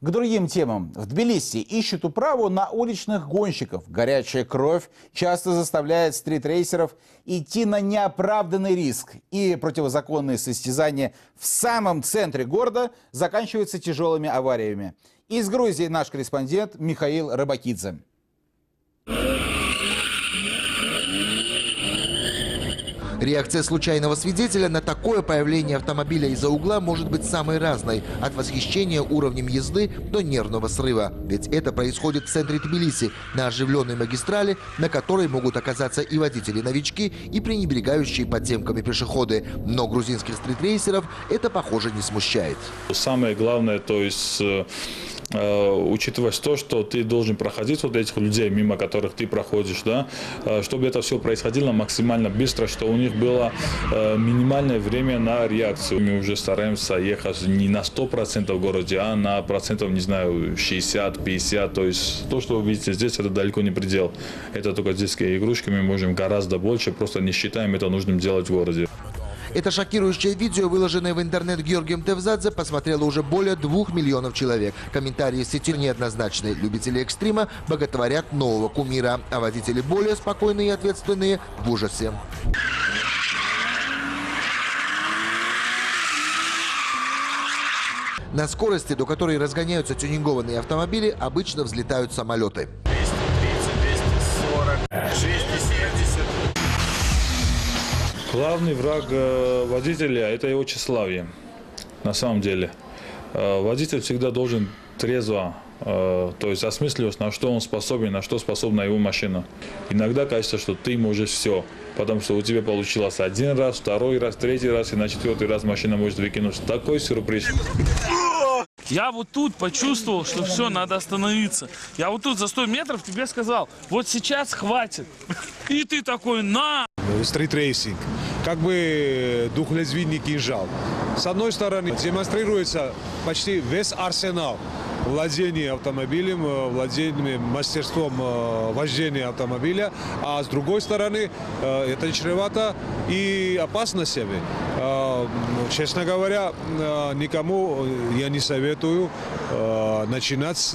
К другим темам. В Тбилиси ищут управу на уличных гонщиков. Горячая кровь часто заставляет стритрейсеров идти на неоправданный риск. И противозаконные состязания в самом центре города заканчиваются тяжелыми авариями. Из Грузии наш корреспондент Михаил Рыбакидзе. Реакция случайного свидетеля на такое появление автомобиля из-за угла может быть самой разной. От восхищения уровнем езды до нервного срыва. Ведь это происходит в центре Тбилиси, на оживленной магистрали, на которой могут оказаться и водители-новички, и пренебрегающие подземками пешеходы. Но грузинских стритрейсеров это, похоже, не смущает. Самое главное, то есть э, учитывая то, что ты должен проходить вот этих людей, мимо которых ты проходишь, да, э, чтобы это все происходило максимально быстро, что у них было э, минимальное время на реакцию. Мы уже стараемся ехать не на 100% в городе, а на процентов, не знаю, 60-50. То есть то, что вы видите здесь, это далеко не предел. Это только детские игрушки, мы можем гораздо больше, просто не считаем это нужным делать в городе. Это шокирующее видео, выложенное в интернет Георгием Тевзадзе, посмотрело уже более двух миллионов человек. Комментарии в сети неоднозначные. Любители экстрима боготворят нового кумира, а водители более спокойные и ответственные в ужасе. На скорости, до которой разгоняются тюнингованные автомобили, обычно взлетают самолеты. 230, 240, 270. Главный враг э, водителя – это его тщеславие, на самом деле. Э, Водитель всегда должен трезво, э, то есть осмысливать, на что он способен, на что способна его машина. Иногда кажется, что ты можешь все, потому что у тебя получилось один раз, второй раз, третий раз, и на четвертый раз машина может выкинуть. Такой сюрприз. Я вот тут почувствовал, что все, надо остановиться. Я вот тут за 100 метров тебе сказал, вот сейчас хватит. И ты такой, на! стритрейсинг, как бы двухлезвийный кинжал. С одной стороны, демонстрируется почти весь арсенал владения автомобилем, э, владением мастерством э, вождения автомобиля, а с другой стороны, э, это чревато и опасностями. Э, Честно говоря, э, никому я не советую э, начинать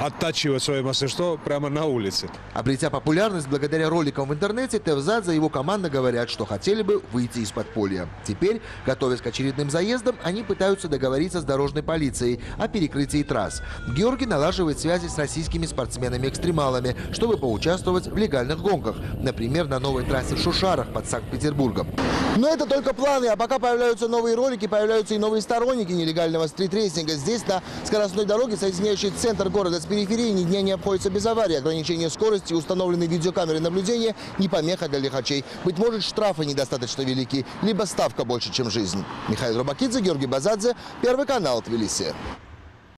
оттачивать свое мастерство прямо на улице. Обретя популярность благодаря роликам в интернете, Тевзадзе и его команда говорят, что хотели бы выйти из подполья. Теперь, готовясь к очередным заездам, они пытаются договориться с дорожной полицией о перекрытии трасс. Георгий налаживает связи с российскими спортсменами-экстремалами, чтобы поучаствовать в легальных гонках. Например, на новой трассе в Шушарах под Санкт-Петербургом. Но это только планы, а пока появляются новые ролики, появляются и новые сторонники нелегального стритрейсинга. Здесь, на скоростной дороге, соединяющей центр города с периферией, ни дня не обходится без аварий. Ограничение скорости, установленные видеокамеры наблюдения – не помеха для лихачей. Быть может, штрафы недостаточно велики, либо ставка больше, чем жизнь. Михаил Рубакидзе, Георгий Базадзе, Первый канал Тбилиси.